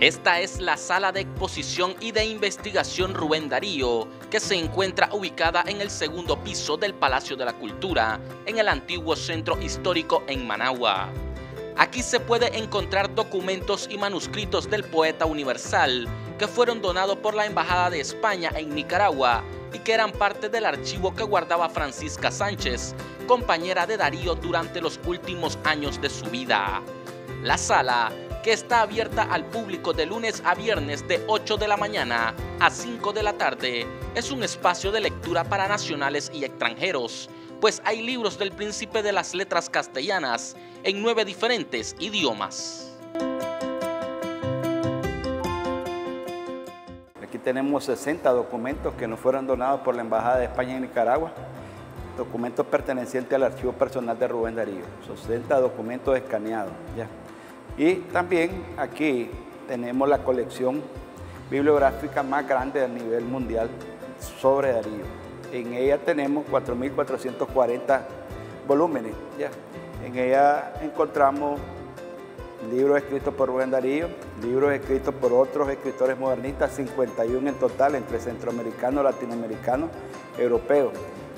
Esta es la sala de exposición y de investigación Rubén Darío, que se encuentra ubicada en el segundo piso del Palacio de la Cultura, en el antiguo centro histórico en Managua. Aquí se puede encontrar documentos y manuscritos del poeta universal que fueron donados por la Embajada de España en Nicaragua y que eran parte del archivo que guardaba Francisca Sánchez, compañera de Darío durante los últimos años de su vida. La sala que está abierta al público de lunes a viernes de 8 de la mañana a 5 de la tarde. Es un espacio de lectura para nacionales y extranjeros, pues hay libros del príncipe de las letras castellanas en nueve diferentes idiomas. Aquí tenemos 60 documentos que nos fueron donados por la Embajada de España en Nicaragua, documentos pertenecientes al archivo personal de Rubén Darío, 60 documentos escaneados. ¿ya? Y también aquí tenemos la colección bibliográfica más grande a nivel mundial sobre Darío. En ella tenemos 4.440 volúmenes. ¿ya? En ella encontramos libros escritos por Rubén Darío, libros escritos por otros escritores modernistas, 51 en total, entre centroamericanos, latinoamericanos, europeos.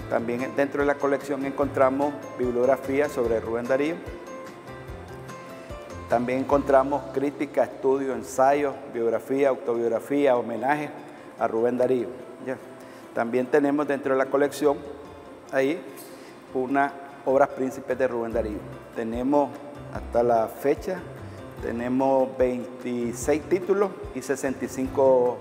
También dentro de la colección encontramos bibliografía sobre Rubén Darío, también encontramos crítica, estudio, ensayo, biografía, autobiografía, homenaje a Rubén Darío. También tenemos dentro de la colección ahí una obras príncipes de Rubén Darío. Tenemos hasta la fecha, tenemos 26 títulos y 65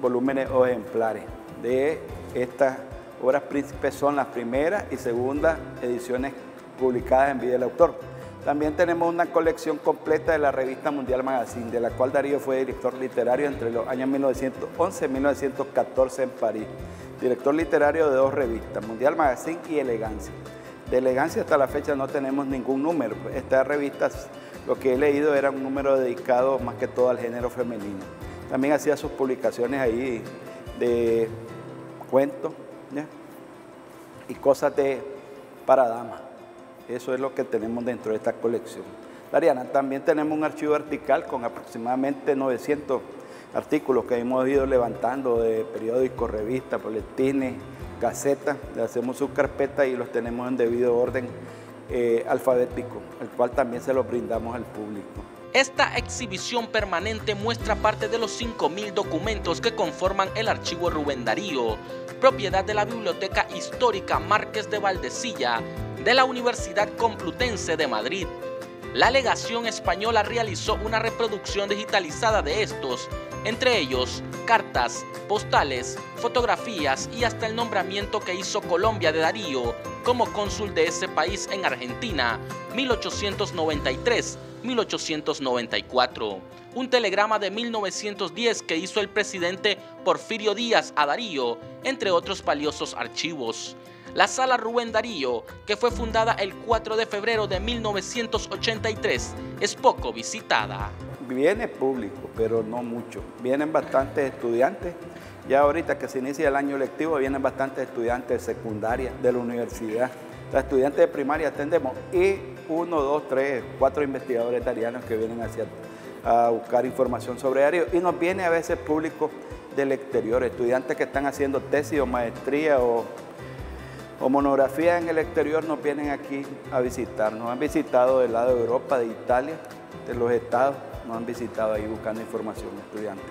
volúmenes o ejemplares de estas obras príncipes son las primeras y segundas ediciones publicadas en vida del autor. También tenemos una colección completa de la revista Mundial Magazine, de la cual Darío fue director literario entre los años 1911 y 1914 en París. Director literario de dos revistas, Mundial Magazine y Elegancia. De Elegancia hasta la fecha no tenemos ningún número. Estas revistas, lo que he leído era un número dedicado más que todo al género femenino. También hacía sus publicaciones ahí de cuentos y cosas de para damas. Eso es lo que tenemos dentro de esta colección. Dariana, también tenemos un archivo vertical con aproximadamente 900 artículos que hemos ido levantando de periódicos, revistas, boletines, gacetas. Le hacemos su carpeta y los tenemos en debido orden eh, alfabético, el cual también se lo brindamos al público. Esta exhibición permanente muestra parte de los 5.000 documentos que conforman el archivo Rubén Darío, propiedad de la Biblioteca Histórica Márquez de Valdecilla, de la Universidad Complutense de Madrid. La legación española realizó una reproducción digitalizada de estos, entre ellos cartas, postales, fotografías y hasta el nombramiento que hizo Colombia de Darío como cónsul de ese país en Argentina, 1893-1894. Un telegrama de 1910 que hizo el presidente Porfirio Díaz a Darío, entre otros valiosos archivos. La Sala Rubén Darío, que fue fundada el 4 de febrero de 1983, es poco visitada. Viene público, pero no mucho. Vienen bastantes estudiantes. Ya ahorita que se inicia el año lectivo, vienen bastantes estudiantes de secundaria, de la universidad. Los estudiantes de primaria atendemos y uno, dos, tres, cuatro investigadores italianos que vienen hacia, a buscar información sobre Darío. Y nos viene a veces público del exterior, estudiantes que están haciendo tesis o maestría o o monografía en el exterior nos vienen aquí a visitar. Nos han visitado del lado de Europa, de Italia, de los estados, nos han visitado ahí buscando información estudiantes.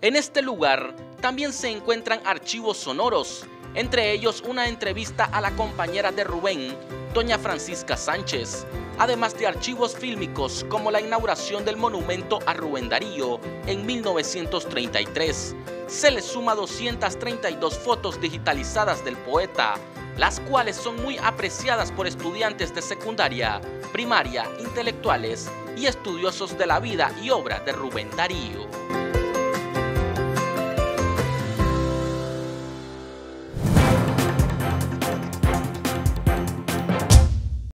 En este lugar también se encuentran archivos sonoros, entre ellos una entrevista a la compañera de Rubén, doña Francisca Sánchez, además de archivos fílmicos como la inauguración del monumento a Rubén Darío en 1933. Se le suma 232 fotos digitalizadas del poeta, las cuales son muy apreciadas por estudiantes de secundaria, primaria, intelectuales y estudiosos de la vida y obra de Rubén Darío.